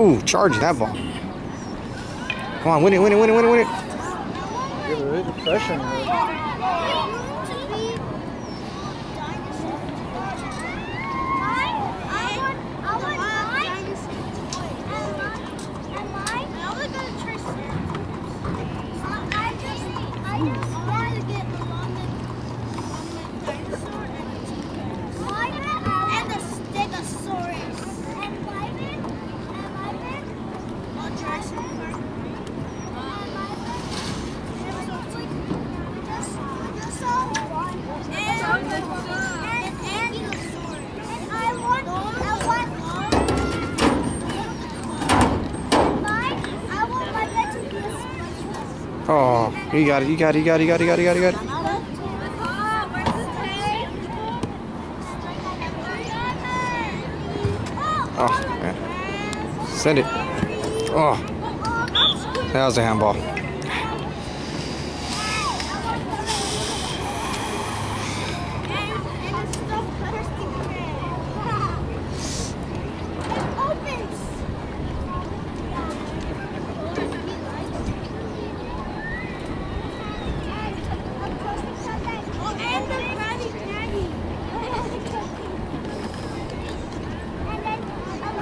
Ooh, charge that ball. Come on, win it, win it, win it, win it, win it. Pressure Oh, you got it, you got it, you got it, you got it, you got it, you got it, got it. Oh, man. Send it. Oh, that was a handball.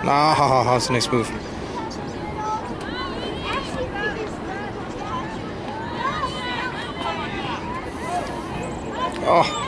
Ah, that's a nice move. Oh,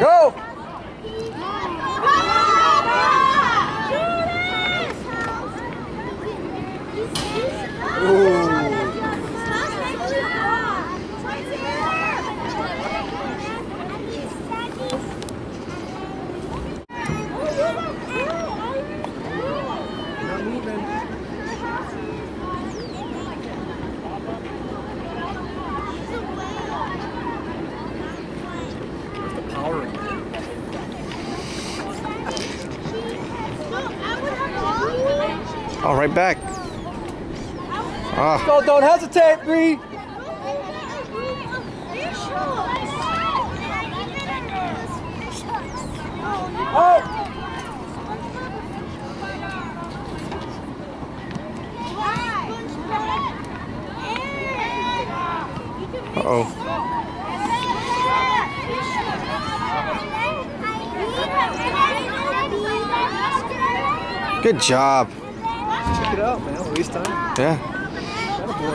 Go! Oh, right back. Ah, Go, don't hesitate, Bree. Oh! uh-oh. Good job. Check it out, man. Waste time. Yeah. Gotta blow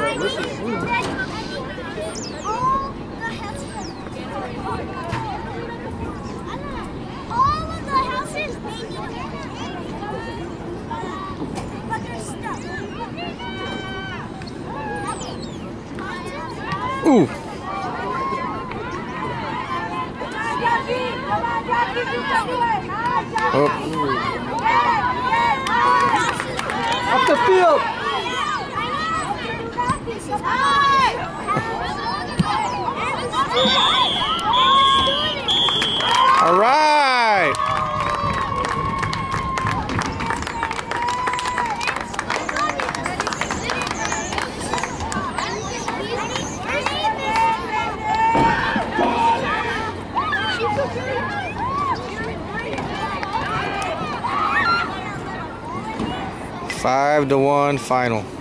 oh. All right. Five to one final.